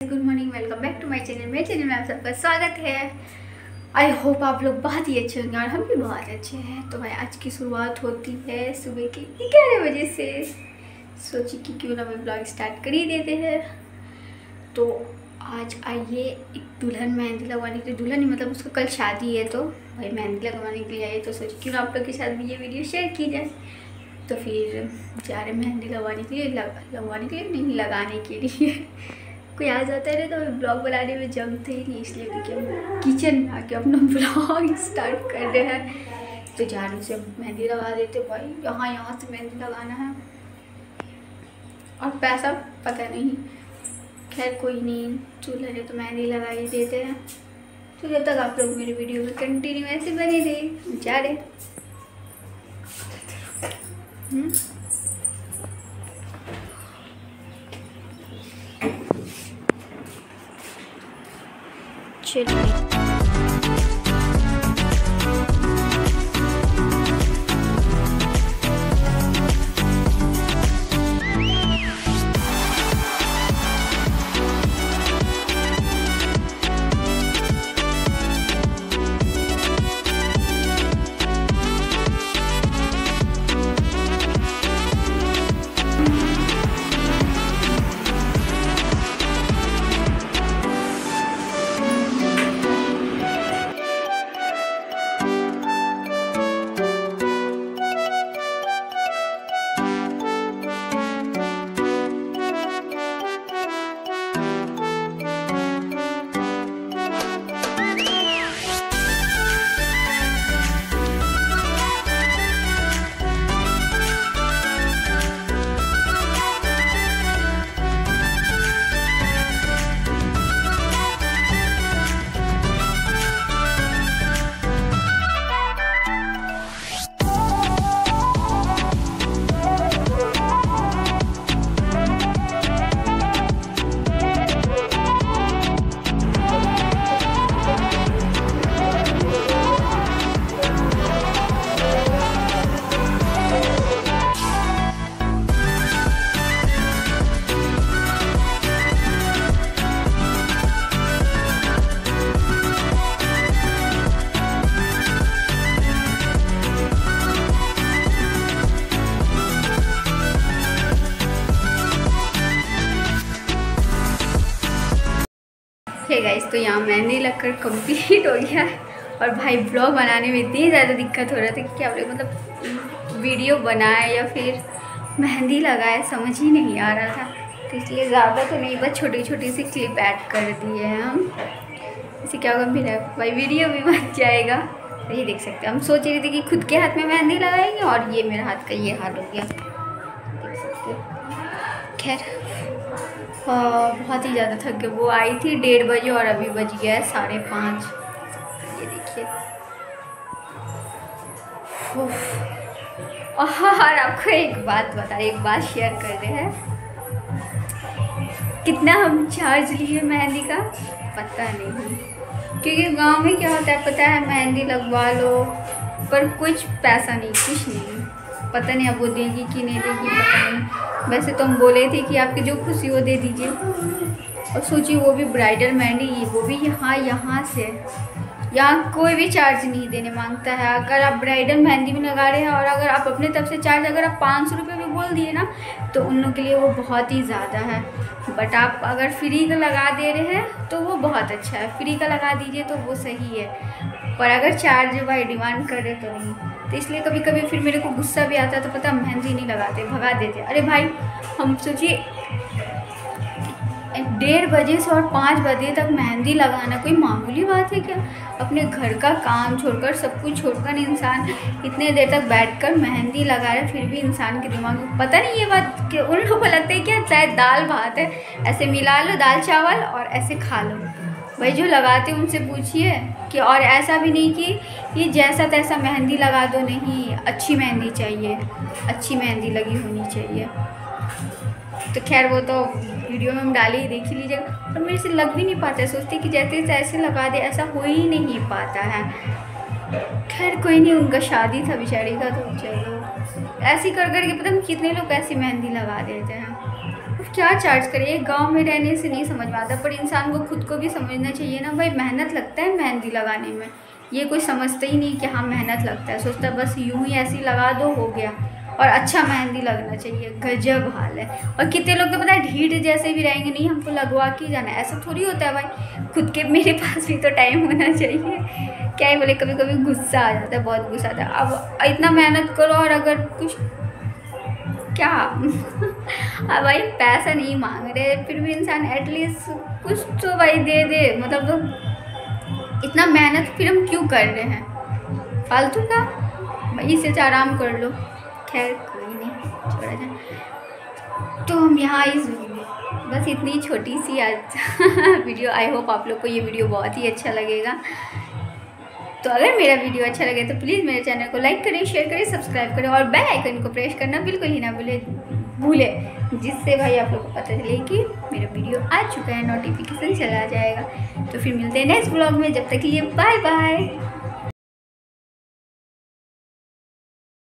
Good morning welcome back to my channel मेरे channel में आप सबका स्वागत है। आई होप आप लोग बहुत ही अच्छे होंगे और हम भी बहुत अच्छे हैं। तो भाई, आज की शुरुआत होती है सुबह के ग्यारह बजे से। सोची कि क्यों ना मैं ब्लॉग स्टार्ट कर ही देते हैं। तो आज आइए एक दुल्हन मेहंदी लगवाने के लिए। दुल्हन ही मतलब उसका कल शादी है तो। भाई, मेहंदी लगवाने के लिए आइए तो सोची क्यों ना आप लोग के साथ भी ये वीडियो शेयर की जाए। तो फिर जा रहे मेहंदी लगवाने के लिए। लगवाने के लिए नहीं, लगाने के लिए। कोई आ जाता है ना तो ब्लॉग बनाने में जमते ही नहीं, इसलिए क्योंकि हम किचन में आके अपना ब्लॉग स्टार्ट कर रहे हैं। तो जाने से मेहंदी लगा देते भाई, यहाँ यहाँ से मेहंदी लगाना है। और पैसा पता नहीं, खैर कोई नहीं, चूल्हे ने तो मेहंदी लगा ही देते हैं। तो जब तक आप लोग मेरी वीडियो में कंटिन्यू ऐसे बने रहे जा रहे appreciate me. है गाइस तो यहाँ मेहंदी लगकर कंप्लीट हो गया है और भाई ब्लॉग बनाने में इतनी ज़्यादा दिक्कत हो रहा था कि क्या लोग मतलब वीडियो बनाए या फिर मेहंदी लगाए, समझ ही नहीं आ रहा था। तो इसलिए ज़्यादा तो नहीं, बस छोटी छोटी सी क्लिप ऐड कर दिए हैं हम। इसे क्या होगा, मेरा भाई वीडियो भी बन जाएगा। तो ये देख सकते हैं, हम सोच रहे थे कि खुद के हाथ में मेहंदी लगाएँगे और ये मेरे हाथ का ये हाल हो गया। देख सकते खैर। बहुत ही ज़्यादा थक गए। वो आई थी डेढ़ बजे और अभी बज गया है साढ़े पाँच। ये देखिए। और आपको एक बात बता एक बात शेयर कर रहे हैं। कितना हम चार्ज लिए मेहंदी का? पता नहीं। क्योंकि गाँव में क्या होता है, पता है, मेहंदी लगवा लो, पर कुछ पैसा नहीं, कुछ नहीं। पता नहीं अब वो देगी कि नहीं देगी, पता नहीं। वैसे तो हम बोले थे कि आपकी जो खुशी हो दे दीजिए। और सोचिए, वो भी ब्राइडल मेहंदी वो भी यहाँ यहाँ से यहाँ कोई भी चार्ज नहीं देने माँगता है। अगर आप ब्राइडल मेहंदी में लगा रहे हैं और अगर आप अपने तरफ़ से चार्ज अगर आप पाँच सौ रुपये भी बोल दिए ना तो उन लोगों के लिए वो बहुत ही ज़्यादा है। बट आप अगर फ्री का लगा दे रहे हैं तो वो बहुत अच्छा है। फ्री का लगा दीजिए तो वो सही है। पर अगर चार्ज भाई डिमांड करे तो नहीं। तो इसलिए कभी कभी फिर मेरे को गुस्सा भी आता है तो पता मेहंदी नहीं लगाते, भगा देते अरे भाई, हम सोचिए डेढ़ बजे से और पाँच बजे तक मेहंदी लगाना कोई मामूली बात है क्या? अपने घर का काम छोड़कर, सब कुछ छोड़कर इंसान इतने देर तक बैठकर मेहंदी लगा रहे फिर भी इंसान के दिमाग में पता नहीं ये बात कि उन लोगों को लगता है क्या चाहे दाल भात है, ऐसे मिला लो दाल चावल और ऐसे खा लो। भाई जो लगाते उनसे पूछिए कि और ऐसा भी नहीं कि ये जैसा तैसा मेहंदी लगा दो नहीं, अच्छी मेहंदी चाहिए, अच्छी मेहंदी लगी होनी चाहिए। तो खैर वो तो वीडियो में हम डाले ही देख ही लीजिएगा। और मेरे से लग भी नहीं पाता, सोचते कि जैसे ऐसे लगा दे, ऐसा हो ही नहीं पाता है। खैर कोई नहीं, उनका शादी था, बेचारी का तो चलो। ऐसी कर, करके पता नहीं कितने लोग ऐसी मेहंदी लगा देते हैं। क्या चार्ज करिए गाँव में रहने से नहीं समझ आता, पर इंसान को खुद को भी समझना चाहिए ना, भाई मेहनत लगता है मेहंदी लगाने में। ये कोई समझता ही नहीं कि हाँ मेहनत लगता है। सोचता है, बस यूँ ही ऐसी लगा दो, हो गया। और अच्छा मेहंदी लगना चाहिए, गजब हाल है। और कितने लोग तो पता है, ढीठ जैसे भी रहेंगे, नहीं, हमको लगवा के जाना है। ऐसा थोड़ी होता है भाई, खुद के मेरे पास भी तो टाइम होना चाहिए। क्या ही बोले कभी कभी गुस्सा आ जाता है, बहुत गुस्सा आता है। अब इतना मेहनत करो और अगर कुछ, क्या? अब भाई, पैसा नहीं मांग रहे, फिर भी इंसान एटलीस्ट कुछ तो भाई दे दे। मतलब तो इतना मेहनत फिर हम क्यों कर रहे हैं? फालतू का? भाई इससे अच्छा आराम कर लो। खैर, कोई नहीं, छोड़ा जाए तो हम यहाँ इस बस इतनी छोटी सी आज वीडियो। आई होप आप लोग को ये वीडियो बहुत ही अच्छा लगेगा। तो अगर मेरा वीडियो अच्छा लगे तो प्लीज़ मेरे चैनल को लाइक करें शेयर करें सब्सक्राइब करें और बेल आइकन को प्रेस करना बिल्कुल ही ना भूले भूले। जिससे भाई आप लोग को पता चले कि मेरा वीडियो आ चुका है नोटिफिकेशन चला जाएगा। तो फिर मिलते हैं नेक्स्ट ब्लॉग में, जब तक के लिए बाय बाय